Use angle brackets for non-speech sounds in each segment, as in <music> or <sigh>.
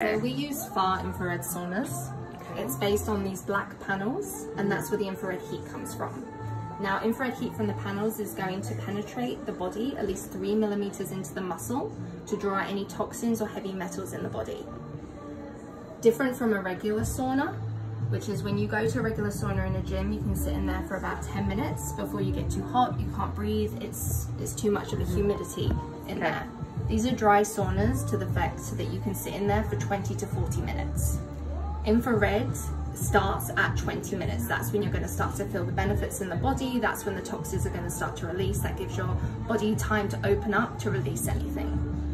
So we use far infrared saunas. It's based on these black panels and that's where the infrared heat comes from. Now infrared heat from the panels is going to penetrate the body at least three millimeters into the muscle to draw out any toxins or heavy metals in the body. Different from a regular sauna, which is when you go to a regular sauna in a gym, you can sit in there for about 10 minutes before you get too hot, you can't breathe, it's, it's too much of a humidity in Okay. there. These are dry saunas to the fact so that you can sit in there for 20 to 40 minutes. Infrared starts at 20 minutes. That's when you're going to start to feel the benefits in the body. That's when the toxins are going to start to release. That gives your body time to open up to release anything.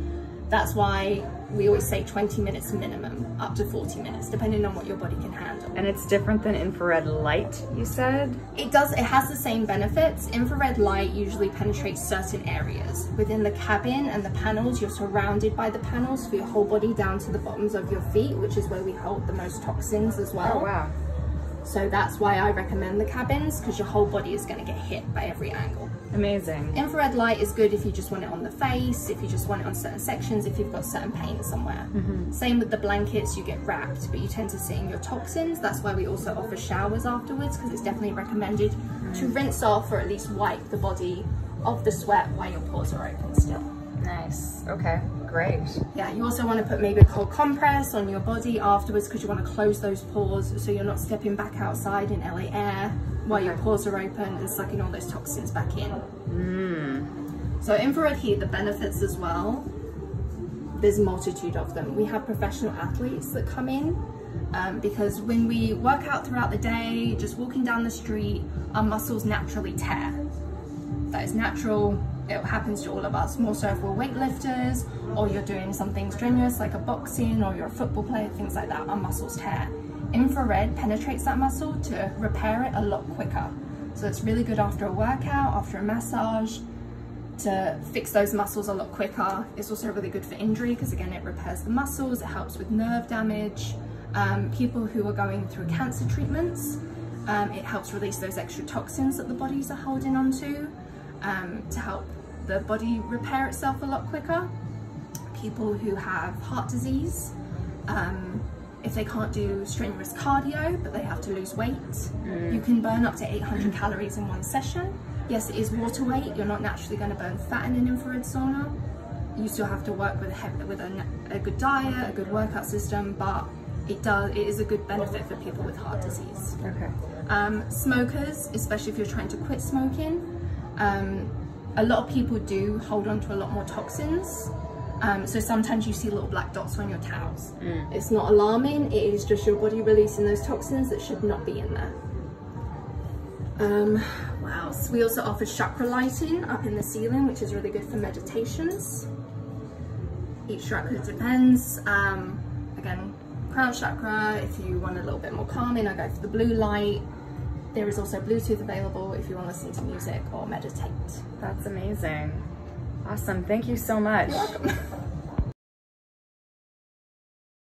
That's why we always say 20 minutes minimum, up to 40 minutes, depending on what your body can handle. And it's different than infrared light, you said? It does, it has the same benefits. Infrared light usually penetrates certain areas. Within the cabin and the panels, you're surrounded by the panels for your whole body down to the bottoms of your feet, which is where we hold the most toxins as well. Oh, wow. So that's why I recommend the cabins, because your whole body is gonna get hit by every angle. Amazing. Infrared light is good if you just want it on the face, if you just want it on certain sections, if you've got certain pain somewhere. Mm-hmm. Same with the blankets, you get wrapped, but you tend to see in your toxins. That's why we also offer showers afterwards, because it's definitely recommended to rinse off or at least wipe the body of the sweat while your pores are open still. Nice. Okay, great. Yeah, you also want to put maybe a cold compress on your body afterwards because you want to close those pores so you're not stepping back outside in LA air while your pores are open and sucking all those toxins back in. So infrared heat, the benefits as well, there's a multitude of them. We have professional athletes that come in um, because when we work out throughout the day, just walking down the street, our muscles naturally tear. That is natural, it happens to all of us, more so if we're weightlifters or you're doing something strenuous like a boxing or you're a football player, things like that, our muscles tear. Infrared penetrates that muscle to repair it a lot quicker. So it's really good after a workout, after a massage, to fix those muscles a lot quicker. It's also really good for injury because again, it repairs the muscles, it helps with nerve damage. Um, people who are going through cancer treatments, um, it helps release those extra toxins that the bodies are holding onto um, to help the body repair itself a lot quicker. People who have heart disease, um, if they can't do strenuous cardio, but they have to lose weight, you can burn up to 800 calories in one session. Yes, it is water weight. You're not naturally going to burn fat in an infrared sauna. You still have to work with a, hev- with a, a good diet, a good workout system, but it does. It is a good benefit for people with heart disease. Okay. Um, smokers, especially if you're trying to quit smoking, um, a lot of people do hold on to a lot more toxins. Um, so sometimes you see little black dots on your towels. It's not alarming, it is just your body releasing those toxins that should not be in there. Um, else? We also offer chakra lighting up in the ceiling, which is really good for meditations. Each chakra depends. Um, again, crown chakra, if you want a little bit more calming, I go for the blue light. There is also Bluetooth available if you want to listen to music or meditate. That's amazing. Awesome. Thank you so much. You're welcome. <laughs>